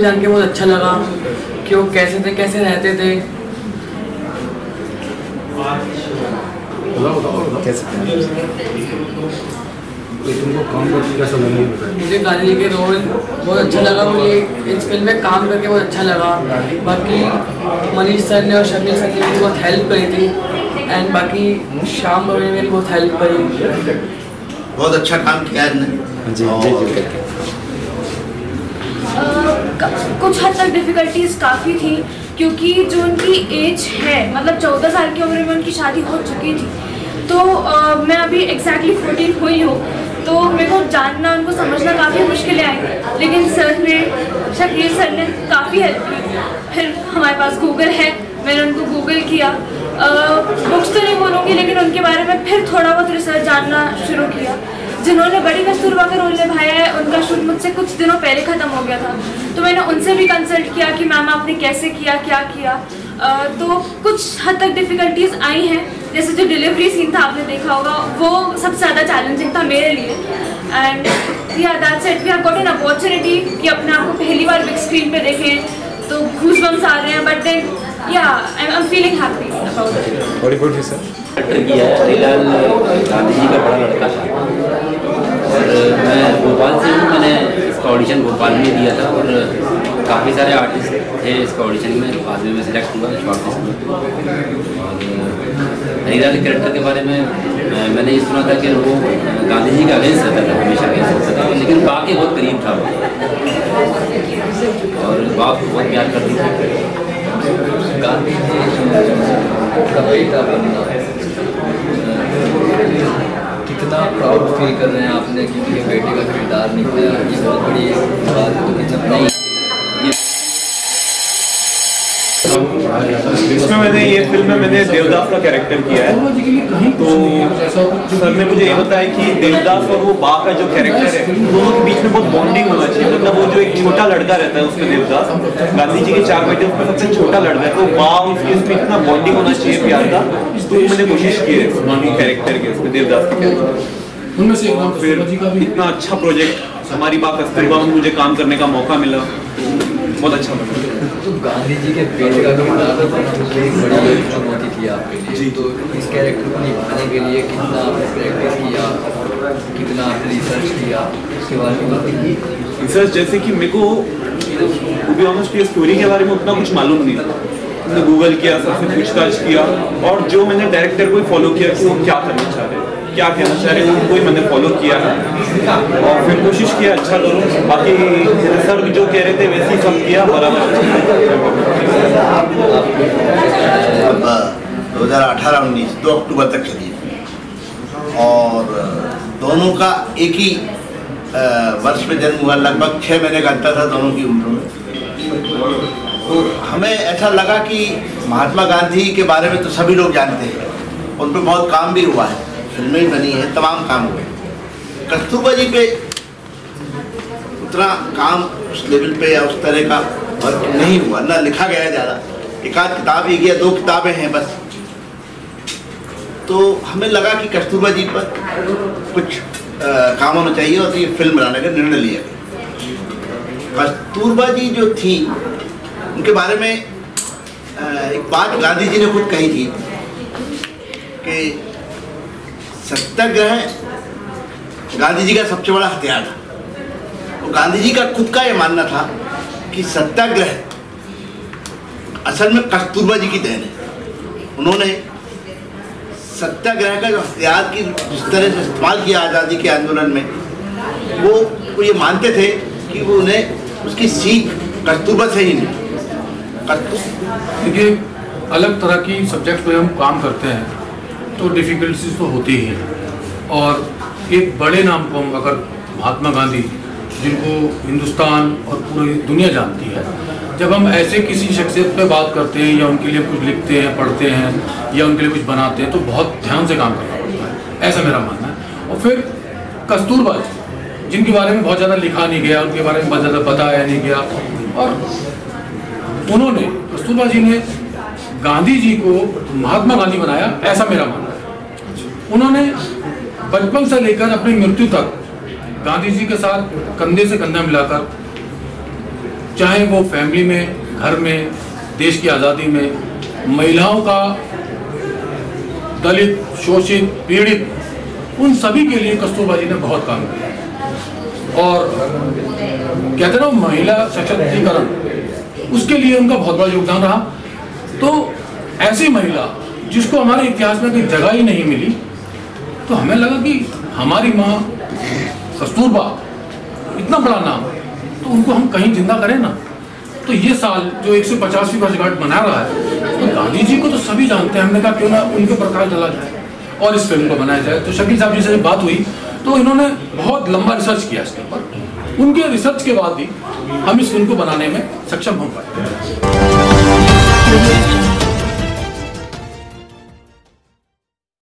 जान के बहुत अच्छा लगा कि वो कैसे थे कैसे रहते थे। मुझे गांधी जी के रोल बहुत अच्छा लगा मुझे इस फ़िल्म में काम करके बहुत अच्छा लगा। बाकी मनीष सर ने और शकील सर ने मेरी बहुत हेल्प करी थी। एंड बाकी श्याम बाबू ने मेरी बहुत हेल्प करी। बहुत अच्छा काम किया इसने जी जी जी करके। कुछ हद तक डिफ़िकल्टीज काफ़ी थी क्योंकि जो उनकी एज है मतलब चौदह साल की उम्र में उनकी शादी हो चुकी थी। तो अ, मैं अभी एग्जैक्टली फोर्टीन हुई हूँ तो मेरे को जानना उनको समझना काफ़ी मुश्किलें आई। लेकिन सर ने शकील सर ने काफ़ी हेल्प की। फिर हमारे पास गूगल है मैंने उनको गूगल किया। बुक्स तो नहीं बोलूँगी लेकिन उनके बारे में फिर थोड़ा बहुत रिसर्च जानना शुरू किया जिन्होंने बड़ी कस्तूरबा का रोल निभाया मुझसे कुछ दिनों पहले ख़त्म हो गया था। तो मैंने उनसे भी कंसल्ट किया कि मैम आपने कैसे किया क्या किया। अ, तो कुछ हद तक डिफ़िकल्टीज आई हैं। जैसे जो डिलीवरी सीन था आपने देखा होगा वो सबसे ज़्यादा चैलेंजिंग था मेरे लिए। And yeah that's it we have got an opportunity कि अपने आप को पहली बार बिग स्क्रीन पे देखें। तो घूस बम्स आ रहे हैं but then yeah I am feeling happy about किया है हरीलाल गांधी जी का बड़ा लड़का था। और मैं भोपाल से हूँ इसका ऑडिशन भोपाल में दिया था और काफ़ी सारे आर्टिस्ट थे इसका ऑडिशन में, बाद में सिलेक्ट हुआ शॉर्ट लिस्ट में। और हरीलाल के कैरेक्टर के बारे में मैंने ये सुना था कि वो गांधी जी का अगेंस्ट रहता था, हमेशा अगेंस्ट रहता था, लेकिन बा के बहुत करीब था और बाप को बहुत प्यार करती थी। गांधी जी का बेटा बनना कितना प्राउड फील कर रहे हैं आपने कि उनके बेटे का किरदार निभाया, ये बहुत बड़ी बात है तो कितना प्राउड इसमें मैंने ये फ़िल्म में मैंने देवदास का कैरेक्टर किया है। तो सर ने मुझे ये बताया कि देवदास और वो बा का जो कैरेक्टर है, दोनों के बीच में बहुत बॉन्डिंग होना चाहिए। मतलब वो जो एक छोटा लड़का रहता है उसमें देवदास, गांधी जी के चार बेटे, उसमें सबसे छोटा लड़का है तो बा उसके उसमें इतना बॉन्डिंग होना चाहिए प्यार का तो मैंने कोशिश की है कैरेक्टर के, उसमें देवदास के कैरेक्टर उनमें से एक नाम फिर जी का भी इतना अच्छा प्रोजेक्ट हमारी बात कस्तूरबा में मुझे काम करने का मौका मिला। बहुत अच्छा लगा। तो गांधी जी के बेटे का किरदार बनना तो एक बड़ी चुनौती थी आपके लिए। तो इस कैरेक्टर को निभाने के लिए कितना आपने प्रैक्टिस किया? कितना आपने रिसर्च किया? इसके बारे में बताइए रिसर्च जैसे कि मेरे को टू बी ऑनेस्ट ये स्टोरी के बारे में उतना कुछ मालूम नहीं था। मैंने गूगल किया सबसे पूछताछ किया और जो मैंने डायरेक्टर को फॉलो किया कि वो क्या करना चाह रहे हैं क्या कहना चाह रहे हैं? उनको ही मैंने फॉलो किया है? और फिर कोशिश किया अच्छा करूँ। बाकी सर जो कह रहे थे, वैसे ही सब किया, बराबर। दो हज़ार अठारह उन्नीस, दो अक्टूबर तक चली। और दोनों का एक ही वर्ष में जन्म हुआ। लगभग छः महीने का अंतर था दोनों की उम्र में। तो हमें ऐसा लगा कि महात्मा गांधी के बारे में तो सभी लोग जानते हैं। उन पर बहुत काम भी हुआ है। फ़िल्में बनी हैं तमाम काम हुए। कस्तूरबा जी पे उतना काम उस लेवल पे या उस तरह का वर्क नहीं हुआ ना लिखा गया ज़्यादा। एक आध किताब एक या दो किताबें हैं बस। तो हमें लगा कि कस्तूरबा जी पर कुछ अ, काम होना चाहिए और ये फ़िल्म बनाने का निर्णय लिया। कस्तूरबा जी जो थी उनके बारे में एक बात गांधी जी ने खुद कही थी कि सत्याग्रह गांधी जी का सबसे बड़ा हथियार था। तो गांधी जी का खुद का ये मानना था कि सत्याग्रह असल में कस्तूरबा जी की देन है। उन्होंने सत्याग्रह का जो हथियार की जिस तरह से इस्तेमाल किया आज़ादी के आंदोलन में, वो वो ये मानते थे कि वो उन्हें उसकी सीख कस्तूरबा से ही नहीं कस्तूर देखिए, अलग तरह की सब्जेक्ट में हम काम करते हैं। तो डिफ़िकल्टीज तो होती ही हैं। और एक बड़े नाम को अगर महात्मा गांधी, जिनको हिंदुस्तान और पूरी दुनिया जानती है, जब हम ऐसे किसी शख्सियत पे बात करते हैं या उनके लिए कुछ लिखते हैं, पढ़ते हैं या उनके लिए कुछ बनाते हैं तो बहुत ध्यान से काम करना पड़ता है। ऐसा मेरा मानना है। और फिर कस्तूरबा जी जिनके बारे में बहुत ज़्यादा लिखा नहीं गया, उनके बारे में बहुत ज़्यादा बताया नहीं गया, और उन्होंने कस्तूरबा जी ने गांधी जी को महात्मा गांधी बनाया, ऐसा मेरा मानना है। उन्होंने बचपन से लेकर अपनी मृत्यु तक गांधी जी के साथ कंधे से कंधा मिलाकर, चाहे वो फैमिली में, घर में, देश की आज़ादी में, महिलाओं का दलित, शोषित, पीड़ित, उन सभी के लिए कस्तूरबा जी ने बहुत काम किया। और कहते ना, महिला सशक्तिकरण, उसके लिए उनका बहुत बड़ा योगदान रहा। तो ऐसी महिला, जिसको हमारे इतिहास में कोई जगह ही नहीं मिली तो हमें लगा कि हमारी माँ कस्तूरबा इतना बड़ा नाम तो उनको हम कहीं ज़िंदा करें ना? तो ये साल जो 150वीं वर्षगांठ मना रहा है तो गांधी जी को तो सभी जानते हैं, हमने कहा क्यों ना उनके प्रकाश डाला जाए और इस फ़िल्म को बनाया जाए। तो शकील साहब जी से बात हुई तो इन्होंने बहुत लंबा रिसर्च किया इसके ऊपर। उनके रिसर्च के बाद ही हम इस फ़िल्म को बनाने में सक्षम हो पाए। Thank you.